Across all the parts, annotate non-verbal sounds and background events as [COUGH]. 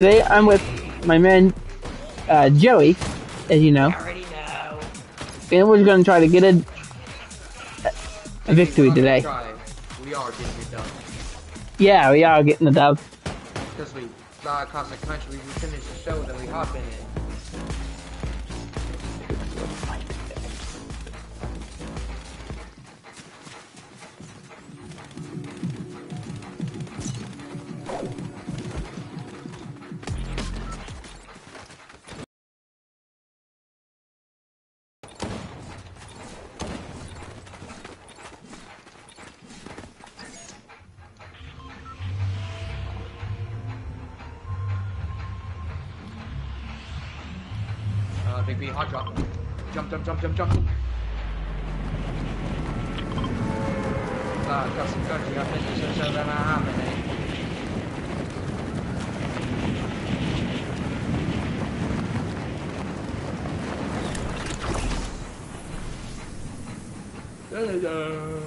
Today I'm with my man uh, Joey, as you know, I already know. and we're going to try to get a, a victory We're not gonna today. We are getting it done. Yeah, we are getting the dub. Because we fly across the country, we finish the show, then we hop in it. Da-da-da.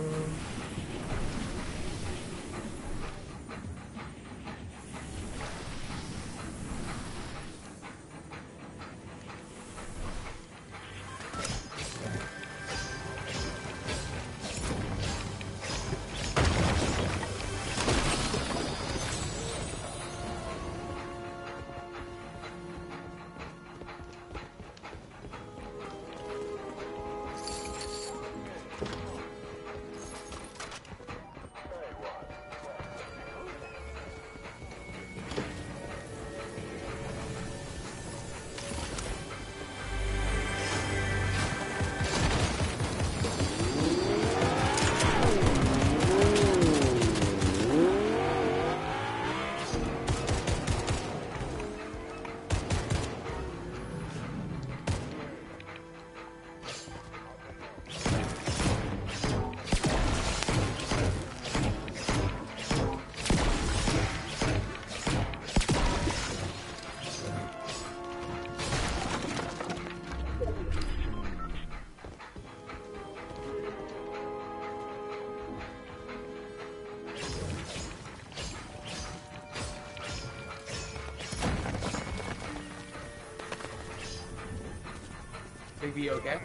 Big B, okay?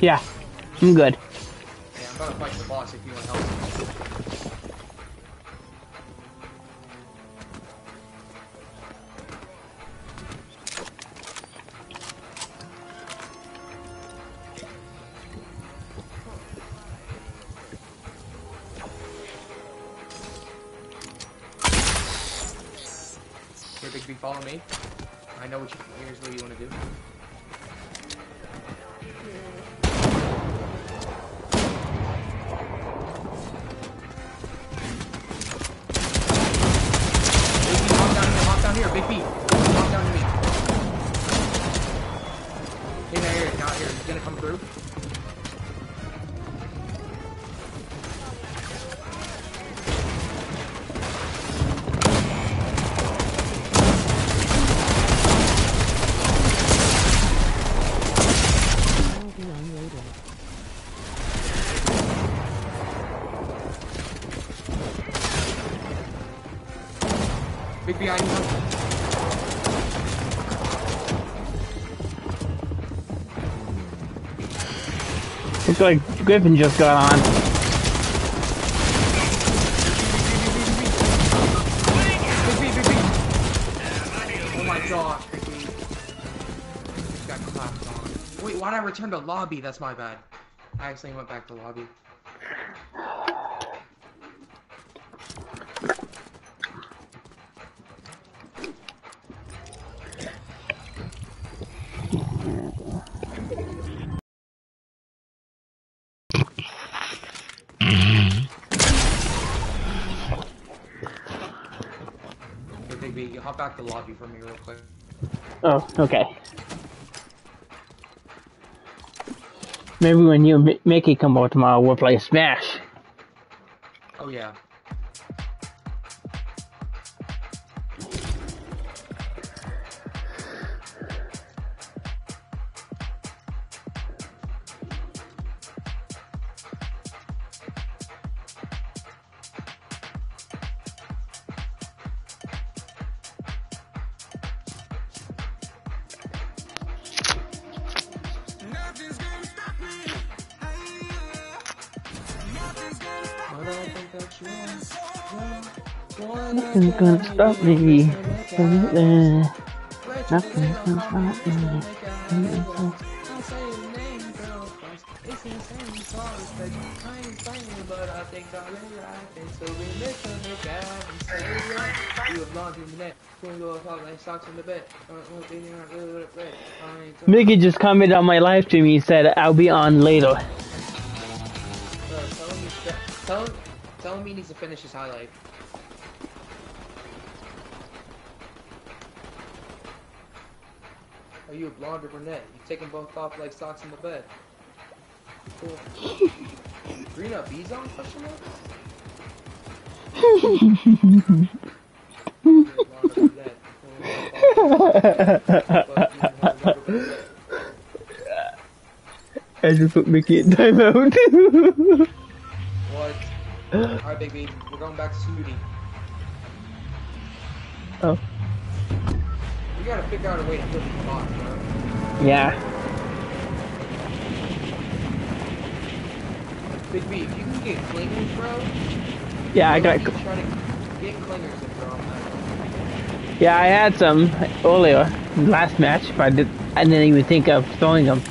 Yeah, I'm good. Yeah, I'm about to fight the boss if you want help. Here, Big B, follow me. I know what you. Here's what you want to do. Big Griffin just got on. Oh my on. Wait, why did I return to lobby? That's my bad. I accidentally went back to lobby. Hey, Big Back to lobby for me real quick. Oh, okay. Maybe when you and Mi- Mickey come over tomorrow, we'll play Smash. Oh yeah. Ain't thinking I really would have read. I ain't talking- Mickey just commented on my live stream. He said I'll be on later. Bro, tell him, tell him, tell him he needs to finish his highlight. Are you a blonde or brunette? You taking both off like socks in the bed. Cool. [LAUGHS] Green up bees on question mark? You're a blonde or brunette. Fuck you, have. I just put Mickey in timeout. [LAUGHS] What? Alright, big baby, we're going back to Snooty. We gotta figure out a way to kill these bots, bro. yeah. Big B, if you can get clingers, bro. Yeah, I got. Try to get clingers if they're on that. Yeah, I had some earlier last match, but I, did, I didn't even think of throwing them.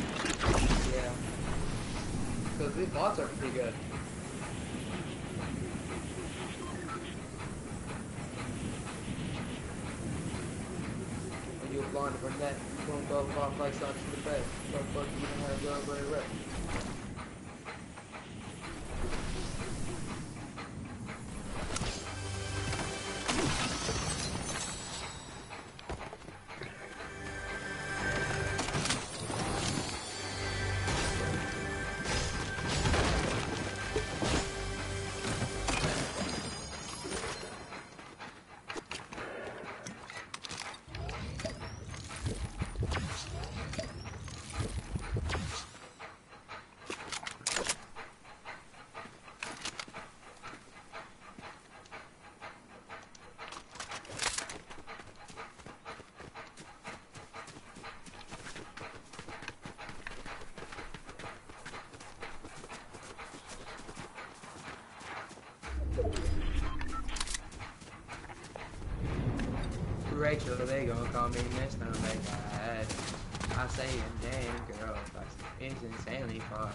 Rachel, they gon' call me Mr. Make. I say a damn girl, but it's insanely far.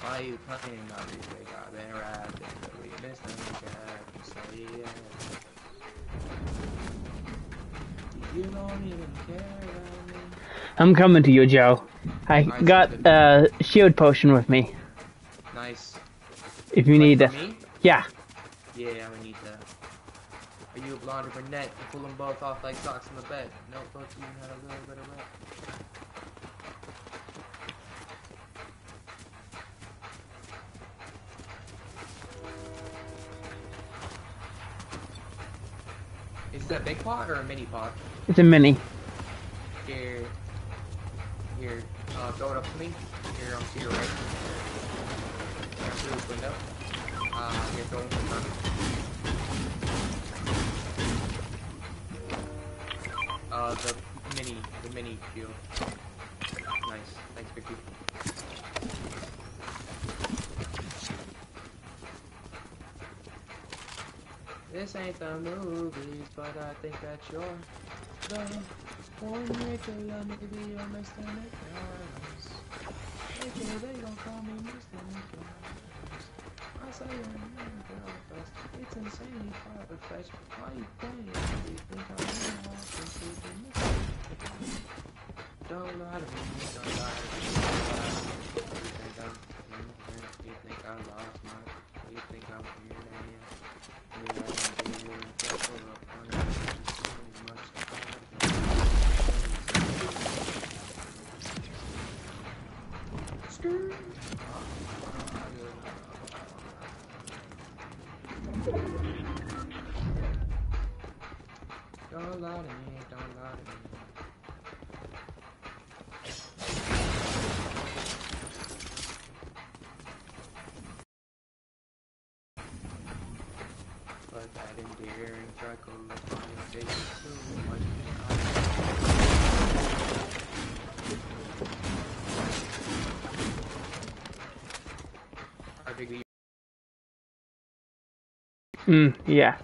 Why you playing my music? I've been rapping, but we Mr. Make Bad. Say yeah. You don't even care about me. I'm coming to you, Joe. I Nice. got a shield potion with me. Nice. If you need it. Yeah. Yeah, I'm need that. You blonde or brunette? You pull them both off like socks in the bed. No, both of you had a little bit of red. Is that a big pot or a mini pot? It's a mini. Here, here, uh, throw it up to me. Here, I'm to your right. Here, through this window. Uh, here, throw it in front. Uh, the mini, the mini shield. Nice, thanks, Vicky. This ain't the movies, but I think that you're the one regular maybe you're Mr. McDonald's. Okay, they gon' call me Mr. McDonald's. I say your name, girl, first. It's insanely far to fetch. Why you playing? You think I'm in. McDonald's? Don't don't lie to me, don't lie to me. You think I'm, you think I'm lost my, you think I'm here, man. Don't lie to me, don't lie to me. But that endearing freckle look on your face so much I Mm, yeah.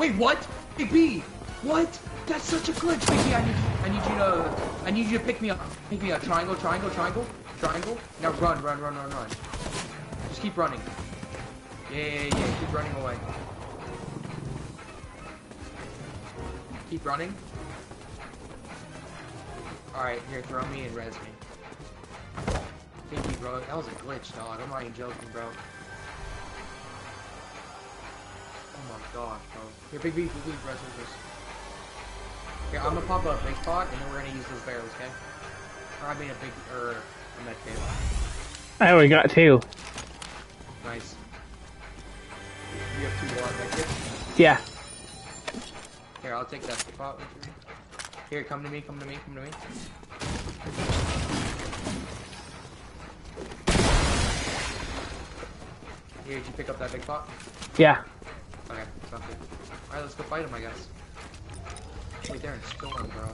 Wait, what? Big B! What? That's such a glitch, Big B. I need, I need you to, I need you to pick me up. Pick me up. Triangle, triangle, triangle, triangle. Now run, run, run, run, run. Just keep running. Yeah, yeah, yeah. Keep running away. Keep running. Alright, here, throw me and res me. Big B, bro. That was a glitch, dog. I'm not even joking, bro. Gosh, bro. Here, big B, big B, rest with this. Here, I'm gonna pop a big pot, and then we're gonna use those barrels, okay? Or I mean a big, or a med kit. I already got two. Nice. You have two more med kits? Yeah. Here, I'll take that pot with you. Here, come to me, come to me, come to me. Here, did you pick up that big pot? Yeah. Alright, let's go fight him, I guess. Wait, they're in storm, bro.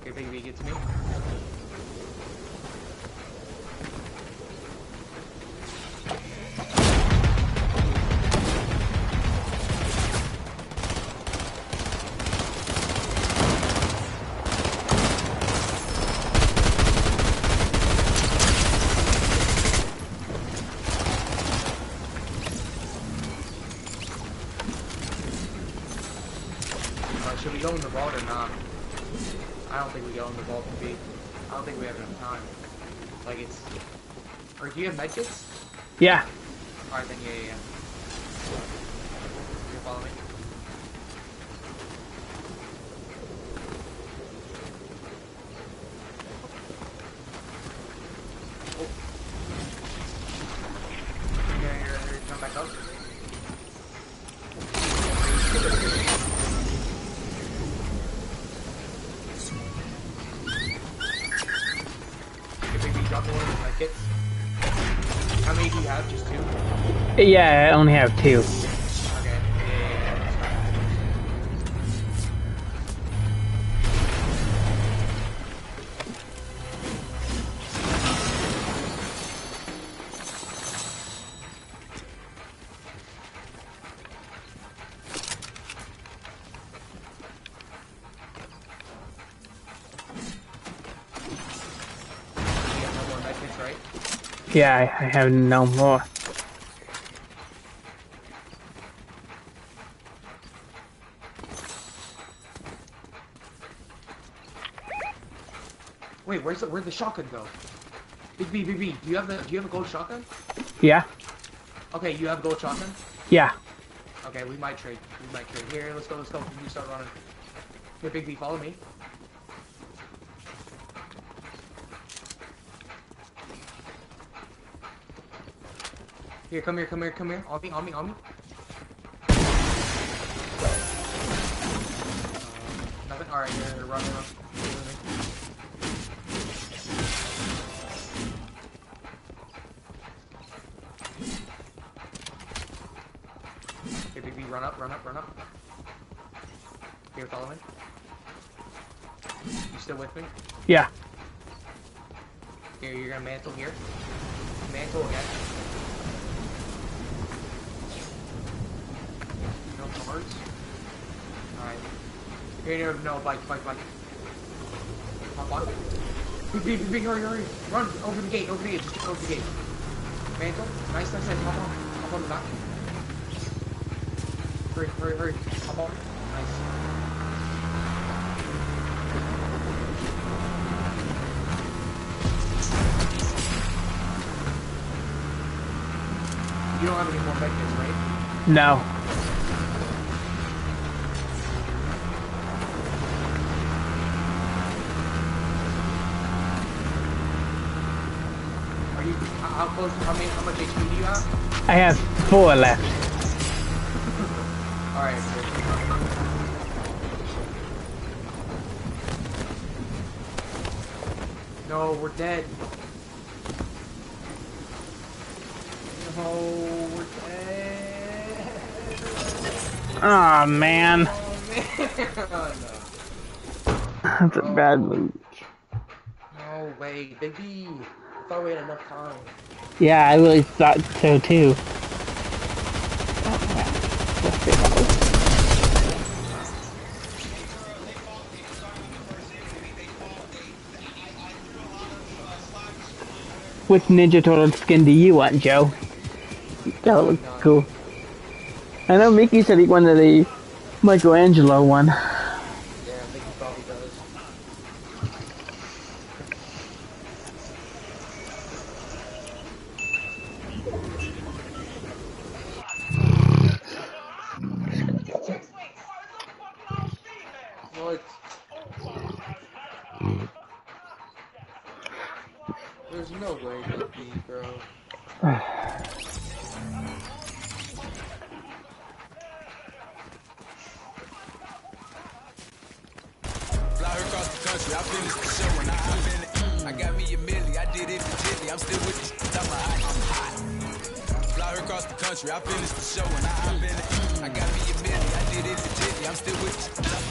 Okay, baby, get to me. Like, it's... Or do you have medkits? Yeah. Alright, then yeah, yeah, yeah. Yeah, I only have two. Yeah, I have no more. Where'd the shotgun go? Big B, Big B, do you have the do you have a gold shotgun? Yeah. Okay, you have a gold shotgun? Yeah. Okay, we might trade. We might trade. Here, let's go, let's go. You start running. Here, Big B, follow me. Here, come here, come here, come here. On me, on me, on me. Uh, nothing? Alright, here, run, run, run. Okay, Big B, run up, run up, run up. Here, follow me. You still with me? Yeah. Here, you're gonna mantle here. Mantle again. No cards. Alright. Here, no, bike, bike, bike. Hop on. Big, big, big, hurry, hurry. Run, over the gate, over the gate, just over the gate. Mantle. Nice, nice, nice. Hop on. Hop on the back. Hurry, hurry, hurry. Hop on. Nice. No. Are you how close? How many? How much HP do you have? I have four left. All right. No, we're dead. No, we're dead. Oh man, Oh, that's a bad move. no. no way, Big B. I thought we had enough time. Yeah, I really thought so too. Which Ninja Turtle skin do you want, Joe? That would look cool. I know Mickey said he wanted the Michelangelo one. Country, I finished the show and I hop in it. I got me a milli, I did it legitly. I'm still with the shit.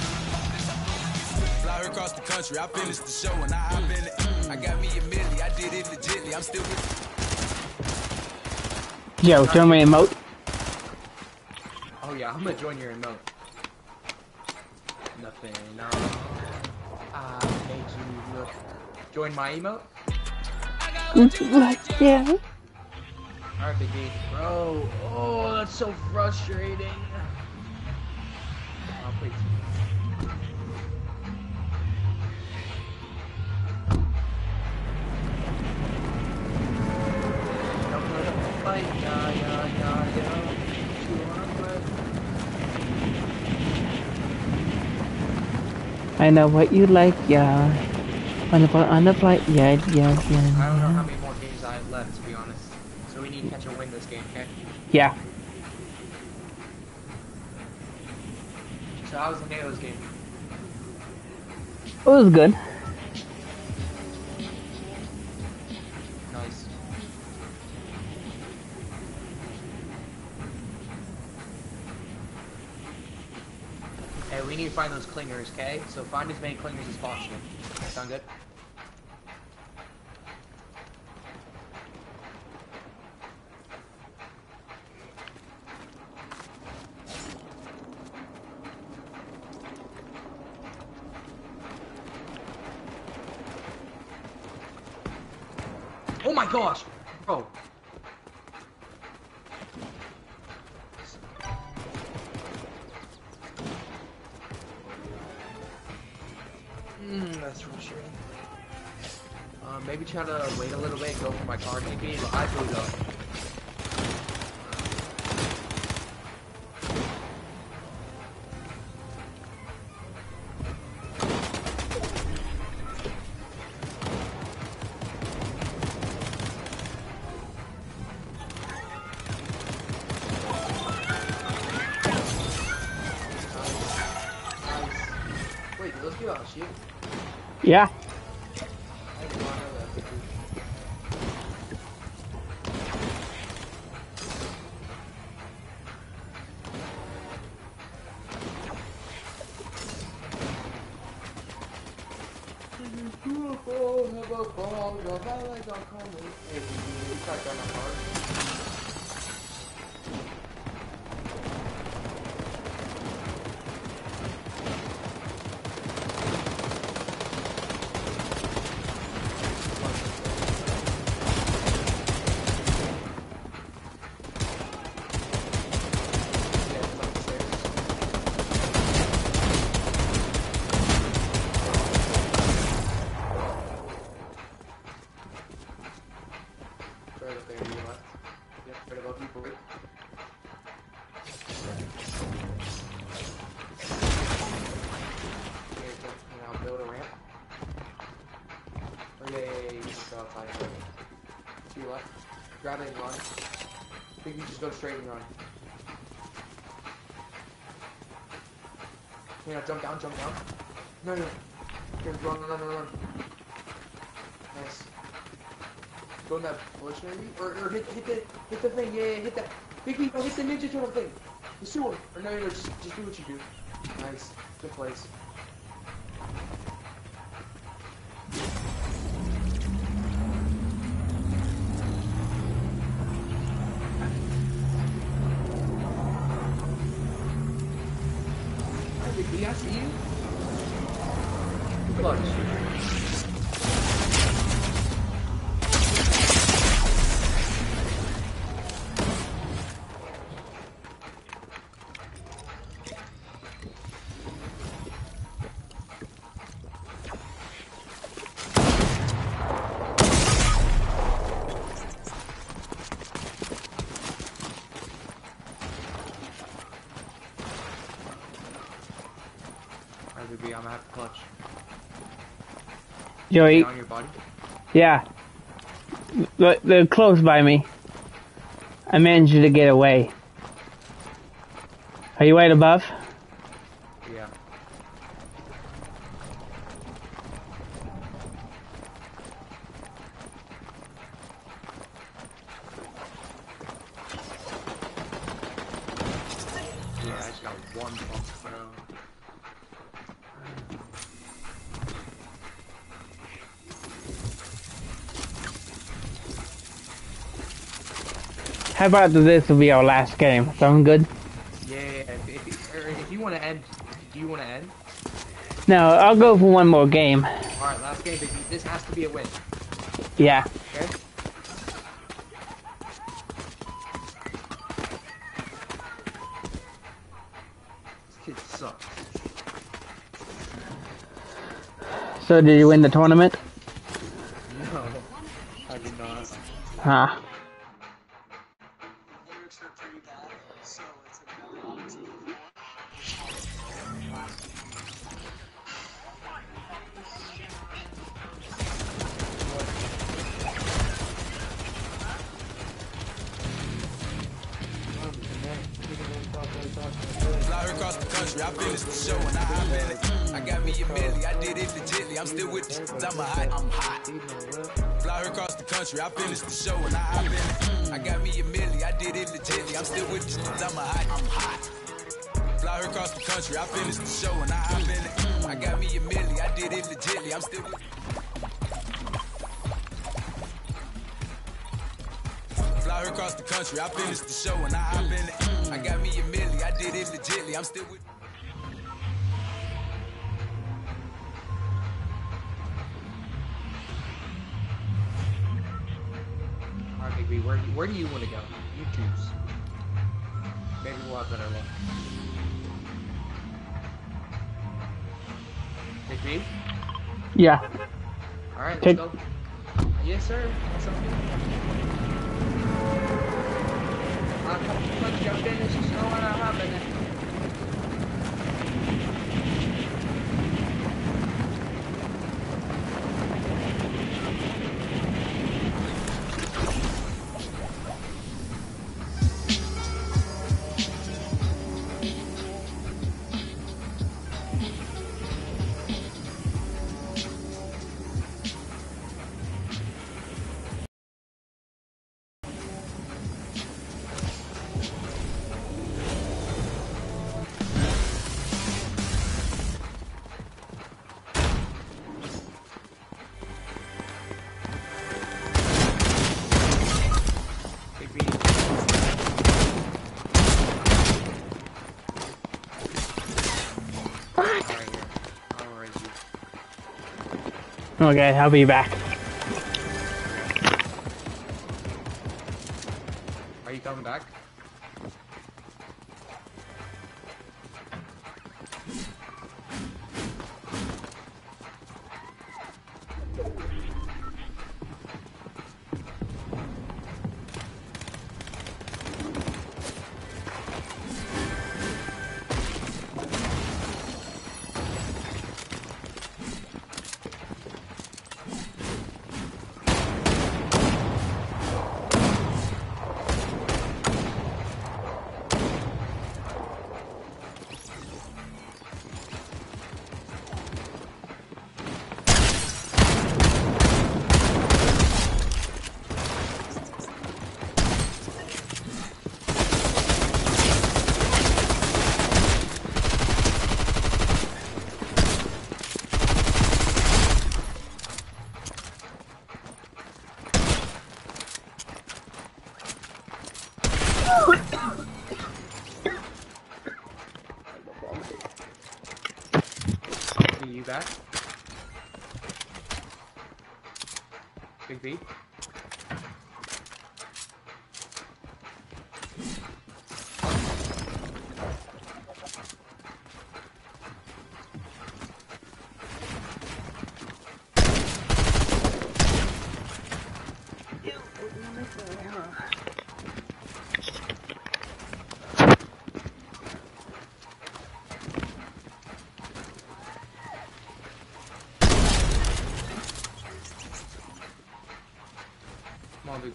Fly her across the country, I finished the show and I hop in it. I got me a milli, I did it legitly. I'm still with the Joe, show me a emote. Oh yeah, I'm gonna join your emote. Nothing, no. I made you look. Join my emote? like, yeah. B. Bro, oh, that's so frustrating. Oh, please. Don't put up a fight, yeah, yeah, yeah, yeah. You wanna play? I know what you like, yeah. On the on the flight, yeah, yeah, I don't know yeah. how many more games I have left, to be honest. So we need to catch a win this game, okay? Yeah. So how was the Nails game? It was good. Nice. Hey, we need to find those clingers, okay? So find as many clingers as possible. Sound good? My card maybe, but I blew up. Wait, let's get on. Yeah. Go straight and run. Yeah, jump down, jump down. No, no. Here, run, run, run, run. Nice. Go in that bush maybe? Or, or hit, hit the, hit the thing, yeah, yeah, hit that. Big B, hit the Ninja Turtle thing. The sewer. Or no, no, just, just do what you do. Nice. Good place. Big B, I see you. Clutch. Alright, Big B, I'm gonna have to clutch. Joey, Get on your body. yeah. They're, they're close by me. I managed to get away. Are you right above? Yeah. Yeah, I just got one bump throw. How about this will be our last game? Sound good? Yeah, yeah, yeah. If, if, if you want to end, do you want to end? No, I'll go for one more game. Alright, last game, but this has to be a win. Yeah. Okay? This kid sucks. So did you win the tournament? No, I did not. Huh. Country, I finished the show and I hop in it. I got me a milli, I did it legitly. I'm still with the I'm a hot, I'm hot. Fly her across the country, I finished the show and I hop in it. I got me a milli, I did it legitly. I'm still with the I'm a hot, I'm hot. Fly her across the country, I finished the show and I hop in it. I got me a milli, I did it legitly. I'm still with Fly her across the country, I finished the show and I hop in it. I got me a milli, I did it legitly. I'm still with where, do you want to go? You choose. Maybe we'll have better luck. Take me? Yeah. Alright, let's Take- go. Yes, sir. That sounds good. Come, come, jump in. It's snowing out happening. Okay, I'll be back. Are you coming back?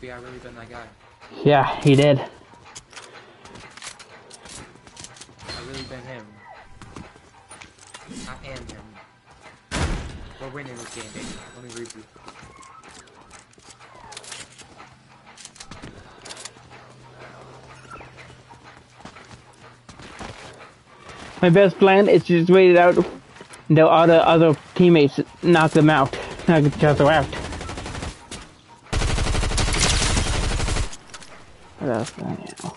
Come on, Big really been that guy. Yeah, he did. I really been him. I am him. We're winning this game, baby. Let me reboot. My best plan is to just wait it out until all the other teammates knock them out. Knock each other out. What else? do I?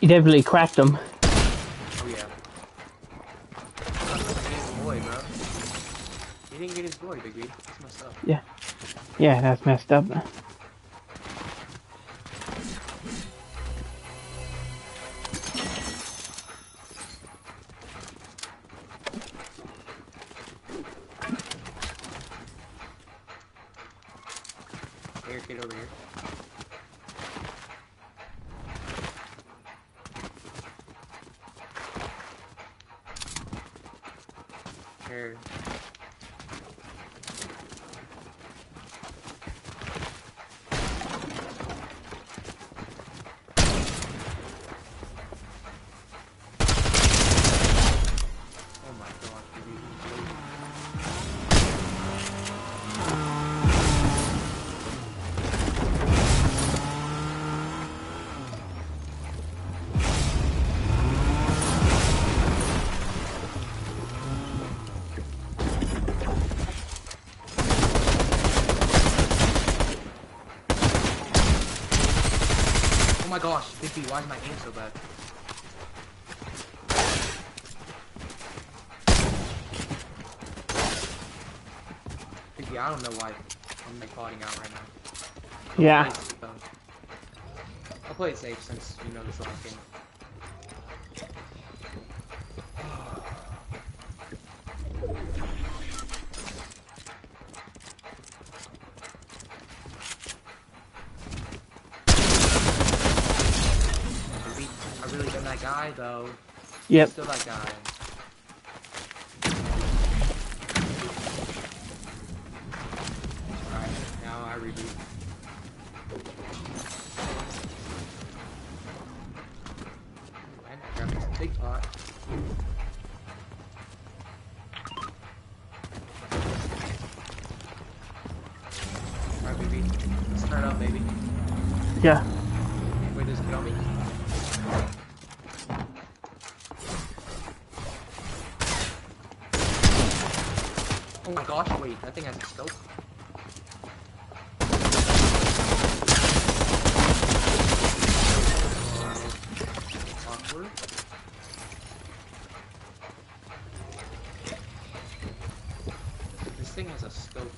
You definitely cracked them. Oh yeah. He didn't get his boy, bro. He didn't get his boy, Big B. That's messed up. Yeah, that's messed up. Here. My gosh, Big B, why is my aim so bad? Big B, I don't know why I'm like botting out right now. Yeah. I'll play it safe. I'll play it safe since you know this last game. Big B, I really been that guy though. Yep. Still that guy. Alright, now I reboot. And I grabbed this big pot. Alright, baby. Let's turn up, baby. Yeah. Wait, does it kill me? Oh my gosh, wait, that thing has a scope. Awkward. This thing has a scope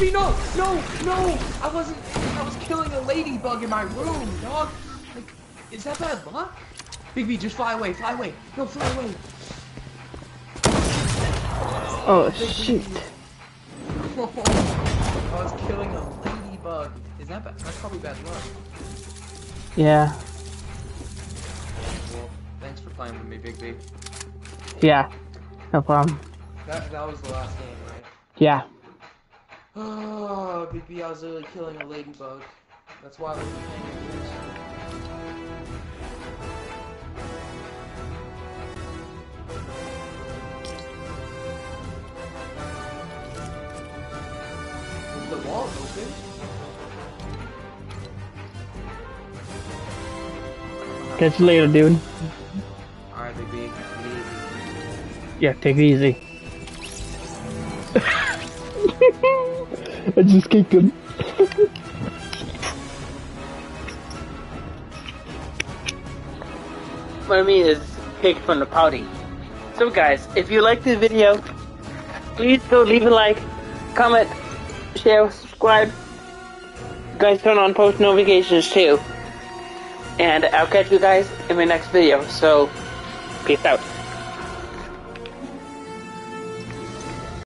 My god, no! No! No! I wasn't I was killing a ladybug in my room, dog! Like, is that bad luck? Big B, just fly away, fly away! No, fly away! Oh shit. [LAUGHS] I was killing a ladybug. Is that bad? That's probably bad luck. Yeah. Well, thanks for playing with me, Big B. Yeah. No problem. That, that was the last game, right? Yeah. Oh, Big literally killing a ladybug. That's why we're playing this. The wall open? Catch you later, dude. Alright, baby. Yeah, take it easy. I just kicked him. what I mean is kicked from the party. So guys, if you like this video, please go leave a like, comment, share, subscribe. Guys, turn on post notifications too. And I'll catch you guys in my next video. So, peace out.